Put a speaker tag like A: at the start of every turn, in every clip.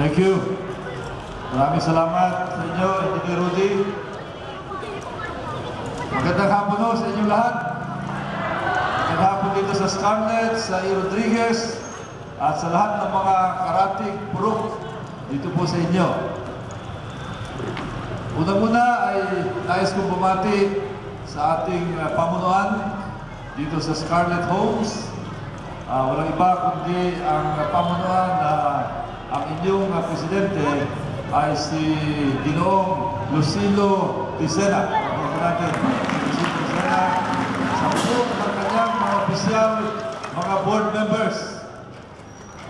A: Thank you. Maraming salamat sa inyo, Engineer Rudy. Magandang hapon ho sa inyong lahat. Magandang hapon dito sa Scarlett, sa E. Rodriguez, at sa lahat ng mga karating purok dito po sa inyo. Una-muna ay nais kong bumati sa ating uh, pamunuan dito sa Scarlett Homes. Ah, walang iba kundi ang uh, pamunuan na ang inyong uh, presidente ay si Ginoong Lucilo Ticena. Ako natin, si Lucilo Ticena sa buong ng kanyang mga opisyal, mga board members.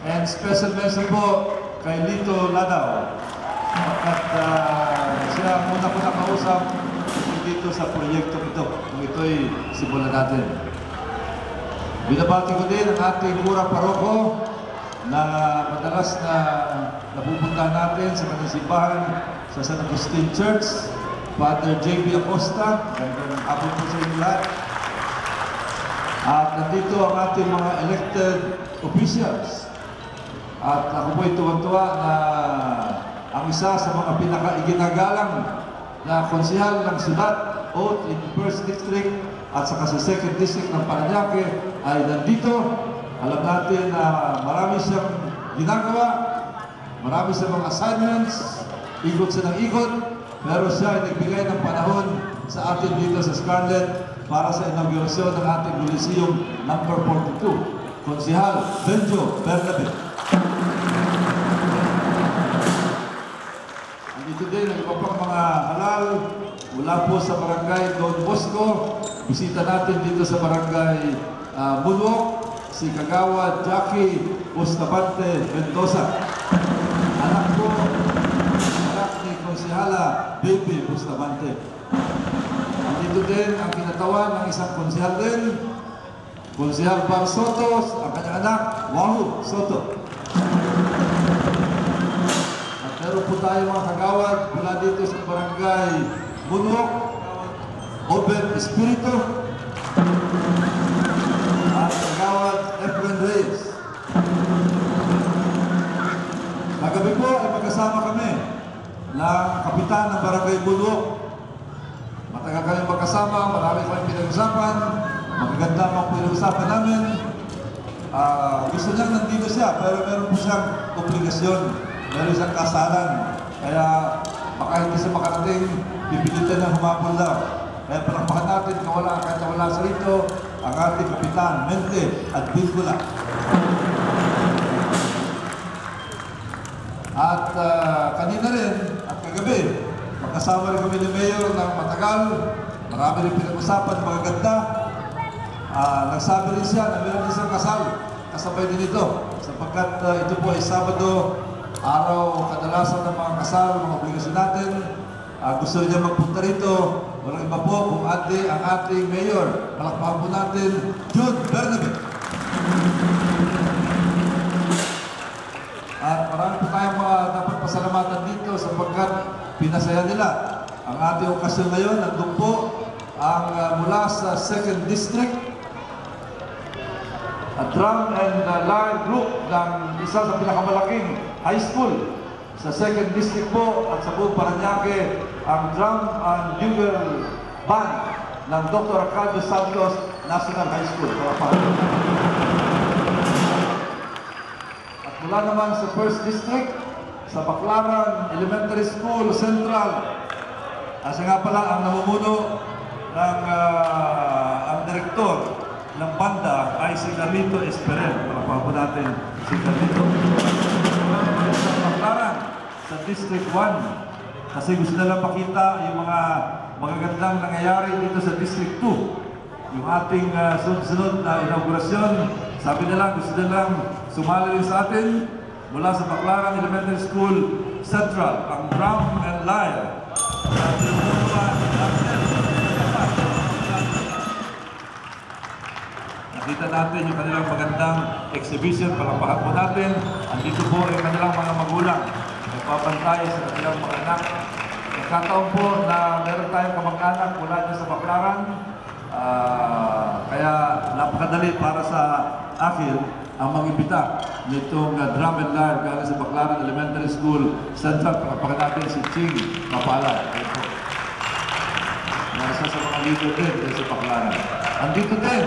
A: And special mention po kay Lito Ladaw. At uh, siya muna ko nakausap dito sa proyekto ito. Kung ito'y simulan natin. Binabati ko din ang ating mura paroko na madalas na napupunta natin sa kanyang simbahan sa San Agustin Church, Father J.B. Acosta, gandang hapon po sa inyo lahat. At nandito ang ating mga elected officials. At ako po'y tuwang-tuwa na ang isa sa mga pinaka-iginagalang na konsihal ng Sudat, Oath in 1st District at saka sa 2nd District ng Paranaque ay nandito. Alam natin na marami siyang ginagawa, marami siyang mga assignments, ikot siya ng ikot, pero siya ay nagbigay ng panahon sa atin dito sa Scarlett para sa inaugurasyon ng ating Coliseum number 42. Konsihal Benjo Bernabe. Andito din ang iba pang mga halal mula po sa barangay Don Bosco. Bisita natin dito sa barangay uh, Bulwok, si Kagawa Jackie Bustamante Mendoza. Anak ko, anak ni Konsihala Baby Bustamante. Andito din ang kinatawan ng isang konsihal din, Konsihal Bar Soto, ang kanyang anak, Wahoo Soto. At meron po tayo mga kagawad mula dito sa barangay Bunok, Open Espiritu, kagawad Efren Reyes. Kagabi po ay magkasama kami ng kapitan ng barangay Bunok. Matagal kami magkasama, marami kami pinag-usapan, magaganda mga pinag-usapan namin. Ah, gusto niya nandito siya, pero meron po siyang obligasyon, meron siyang kasalan. Kaya baka hindi siya makarating, pipilitan na humapon daw. Kaya palakpakan natin, kawala kahit wala sa rito, ang ating kapitan, Mente at Bingula. At ah, kanina rin, at kagabi, magkasama rin kami ni Mayor ng matagal. Marami rin pinag-usapan, mga ganda. Ah, nagsabi rin siya na meron din siyang kasal. Kasabay din ito. Sapagkat ah, ito po ay Sabado, araw kadalasan ng mga kasal, mga obligasyon natin. Ah, gusto niya magpunta rito. Walang iba po kung ang ating mayor. Palakpakan po natin, June Bernabe. At marami po tayong mga dapat pasalamatan dito sapagkat pinasaya nila. Ang ating okasyon ngayon, nandun po ang ah, mula sa 2nd District a drum and uh, lyre group ng isa sa pinakamalaking high school sa 2nd District po at sa buong Paranaque ang drum and bugle band ng Dr. Arcadio Santos National High School. At mula naman sa 1st District, sa Baclaran Elementary School Central, Asa nga pala ang namumuno ng ah, ang direktor ng banda ay si Carlito Esperel. Palapakan po natin si Carlito. Sa Baclaran, sa District 1, kasi gusto nila pakita yung mga magagandang nangyayari dito sa District 2. Yung ating ah, sunod-sunod na inaugurasyon, sabi nila gusto nilang sumali rin sa atin mula sa Baclaran Elementary School Central, ang drum and lyre. Nakita natin yung kanilang magandang exhibition, palapahan po natin. Andito po yung kanilang mga magulang. Nagpapantay sa kanilang mga anak. Nagkataon po na meron tayong kamag-anak mula dyan sa Baclaran. Ah, kaya napakadali para sa akin ang mag-imbita nitong uh, drum and lyre galing sa Baclaran Elementary School Central. Pakapakan natin si Ching Mapala. Ayan po. Na isa sa mga leader din dito sa Baclaran. Andito din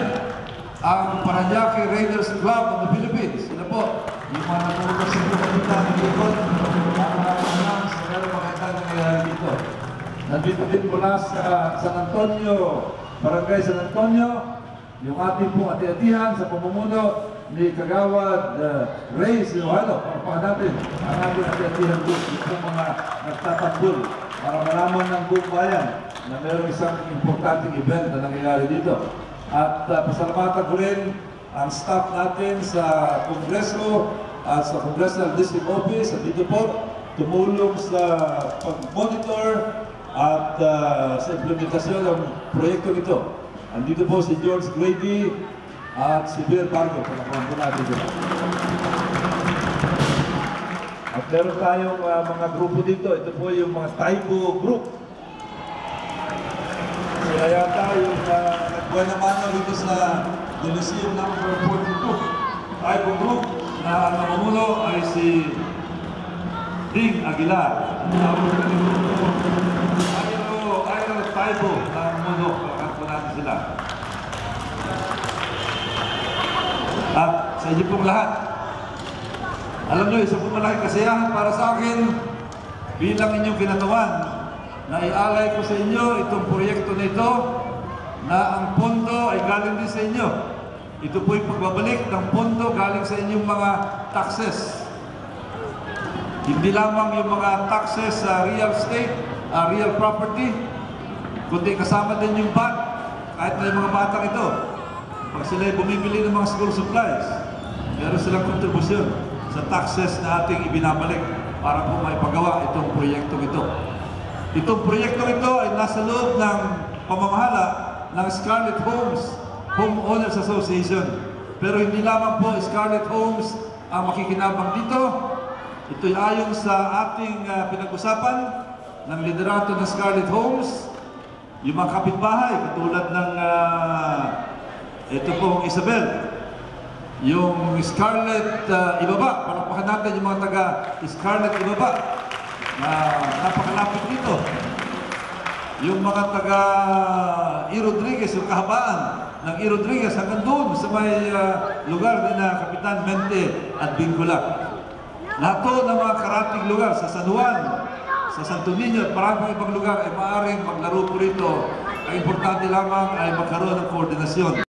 A: ang Paranaque Raiders Club of the Philippines. Sila po, yung mga natulog sa mga kapita ng Nandito din mula sa San Antonio, Barangay San Antonio, yung ating pong ati-atihan sa pamumuno ni Kagawad uh, Ray Siloano. Parapakan natin ang ating ati-atihan group, pong mga nagtatanggol para malaman ng buong bayan na mayroong isang importanteng event na nangyayari dito. At uh, pasalamatan ko rin ang staff natin sa Kongreso at sa Congressional District Office at dito po tumulong sa pag-monitor at uh, sa implementasyon ng proyekto nito. Andito po si George Grady at si Bill Bargo. Palakuan po natin dito. At meron tayong uh, mga grupo dito. Ito po yung mga Taibo Group. Sila yata yung uh, nagbuhay naman na dito sa Lyceum number 42. Taibo Group na ang namumuno ay si Ding Aguilar. Tapos na yung grupo. Airo, Airo Taibo na namumuno. Palakan po natin sila. At sa inyo pong lahat, alam nyo, isa pong malaking kasiyahan para sa akin bilang inyong kinatawan na ialay ko sa inyo itong proyekto na ito na ang pondo ay galing din sa inyo. Ito po yung pagbabalik ng pondo galing sa inyong mga taxes. Hindi lamang yung mga taxes sa real estate, uh, real property, kundi kasama din yung VAT, kahit na yung mga batang ito. Pag sila bumibili ng mga school supplies, meron silang kontribusyon sa taxes na ating ibinabalik para po maipagawa itong proyektong ito. Itong proyektong ito ay nasa loob ng pamamahala ng Scarlet Homes Homeowners Association. Pero hindi lamang po Scarlet Homes ang makikinabang dito. Ito'y ayon sa ating uh, pinag-usapan ng liderato ng Scarlet Homes, yung mga kapitbahay, katulad ng uh, ito pong Isabel, yung Scarlet uh, Ibaba, panapakan natin yung mga taga Scarlet Ibaba na napakalapit dito. Yung mga taga E. Rodriguez, yung kahabaan ng E. Rodriguez hanggang doon sa may uh, lugar din na Kapitan Mente at Bingulak. Lahat to ng mga karating lugar sa San Juan, sa Santo Niño at maraming ibang lugar ay maaaring maglaro po rito. Ang importante lamang ay magkaroon ng koordinasyon.